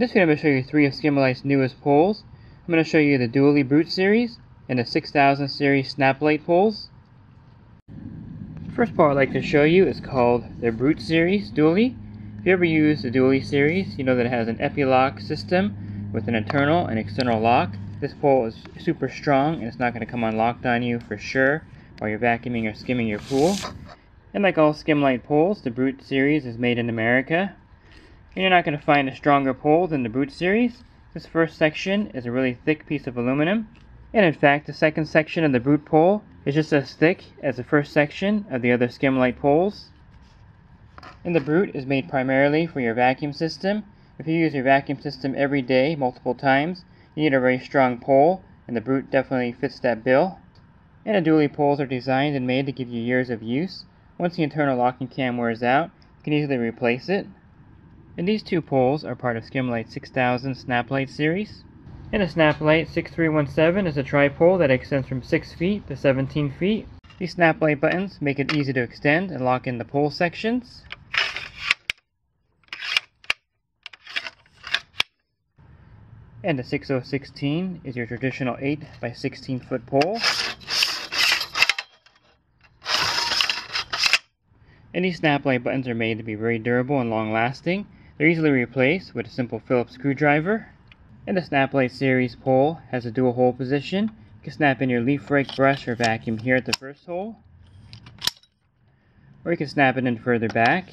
this video I'm going to show you three of Skimlite's newest poles. I'm going to show you the Dually Brute series and the 6000 series Snaplite poles. The first pole I'd like to show you is called the Brute series Dually. If you ever use the Dually series, you know that it has an Epi-lock system with an internal and external lock. This pole is super strong and it's not going to come unlocked on you for sure while you're vacuuming or skimming your pool. And like all Skimlite poles, the Brute series is made in America. You're not going to find a stronger pole than the Brute series. This first section is a really thick piece of aluminum. And in fact, the second section of the Brute pole is just as thick as the first section of the other Skimlite poles. And the Brute is made primarily for your vacuum system. If you use your vacuum system every day, multiple times, you need a very strong pole, and the Brute definitely fits that bill. And the dually poles are designed and made to give you years of use. Once the internal locking cam wears out, you can easily replace it. And these two poles are part of Skimlite 6000 Snaplite series. And the Snaplite 6317 is a tripole that extends from 6 feet to 17 feet. These Snaplite buttons make it easy to extend and lock in the pole sections. And the 6016 is your traditional 8 by 16 foot pole. And these Snaplite buttons are made to be very durable and long lasting. They're easily replaced with a simple Phillips screwdriver. And the Snaplite series pole has a dual hole position. You can snap in your leaf rake brush or vacuum here at the first hole. Or you can snap it in further back.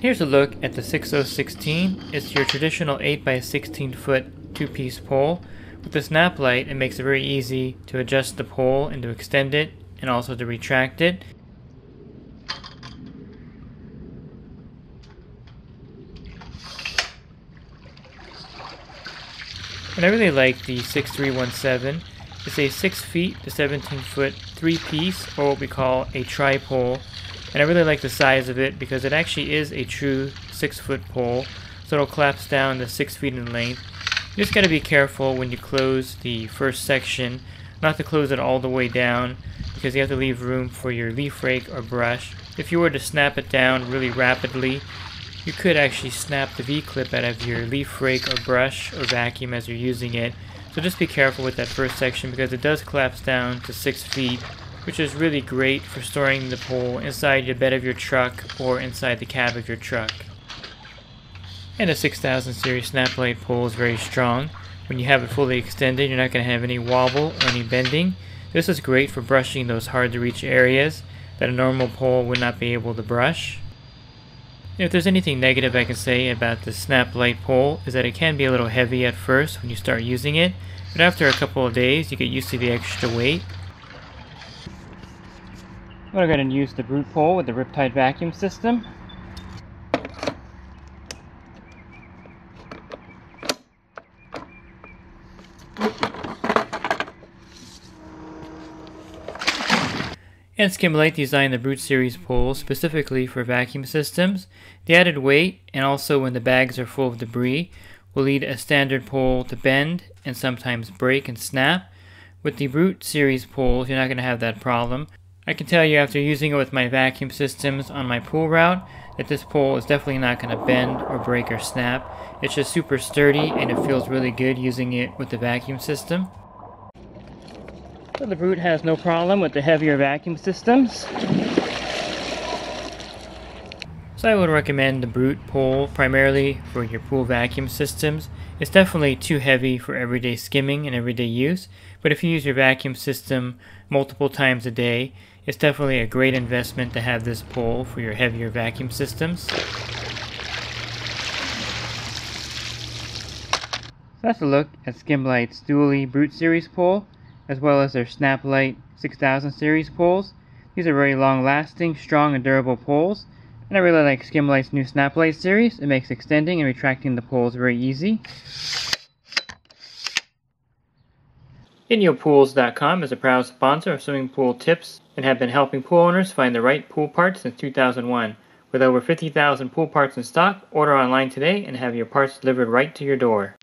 Here's a look at the 6016. It's your traditional 8 by 16 foot two-piece pole. With the snap Snaplite, it makes it very easy to adjust the pole and to extend it and also to retract it. And I really like the 6317. It's a 6 feet to 17 foot 3 piece, or what we call a tripole. And I really like the size of it because it actually is a true 6 foot pole, so it'll collapse down to 6 feet in length. You just gotta be careful when you close the first section, not to close it all the way down, because you have to leave room for your leaf rake or brush. If you were to snap it down really rapidly, you could actually snap the V-clip out of your leaf rake or brush or vacuum as you're using it. So just be careful with that first section because it does collapse down to 6 feet, which is really great for storing the pole inside the bed of your truck or inside the cab of your truck. And the 6000 series snap Snaplite pole is very strong. When you have it fully extended, you're not going to have any wobble or any bending. This is great for brushing those hard to reach areas that a normal pole would not be able to brush. If there's anything negative I can say about the Snaplite pole is that it can be a little heavy at first when you start using it, but after a couple of days you get used to the extra weight. I'm going to go ahead and use the Brute pole with the Riptide vacuum system. And Skimlite designed the Brute Series pole specifically for vacuum systems. The added weight, and also when the bags are full of debris, will lead a standard pole to bend and sometimes break and snap. With the Brute Series poles, you're not going to have that problem. I can tell you after using it with my vacuum systems on my pool route that this pole is definitely not going to bend or break or snap. It's just super sturdy and it feels really good using it with the vacuum system. So the Brute has no problem with the heavier vacuum systems. So I would recommend the Brute pole primarily for your pool vacuum systems. It's definitely too heavy for everyday skimming and everyday use, but if you use your vacuum system multiple times a day, it's definitely a great investment to have this pole for your heavier vacuum systems. So that's a look at Skimlite's Dually Brute Series pole as well as their Snaplite 6000 series poles. These are very long lasting, strong and durable poles. And I really like Skimlite's new Snaplite series. It makes extending and retracting the poles very easy. InyoPools.com is a proud sponsor of swimming pool tips and have been helping pool owners find the right pool parts since 2001. With over 50,000 pool parts in stock, order online today and have your parts delivered right to your door.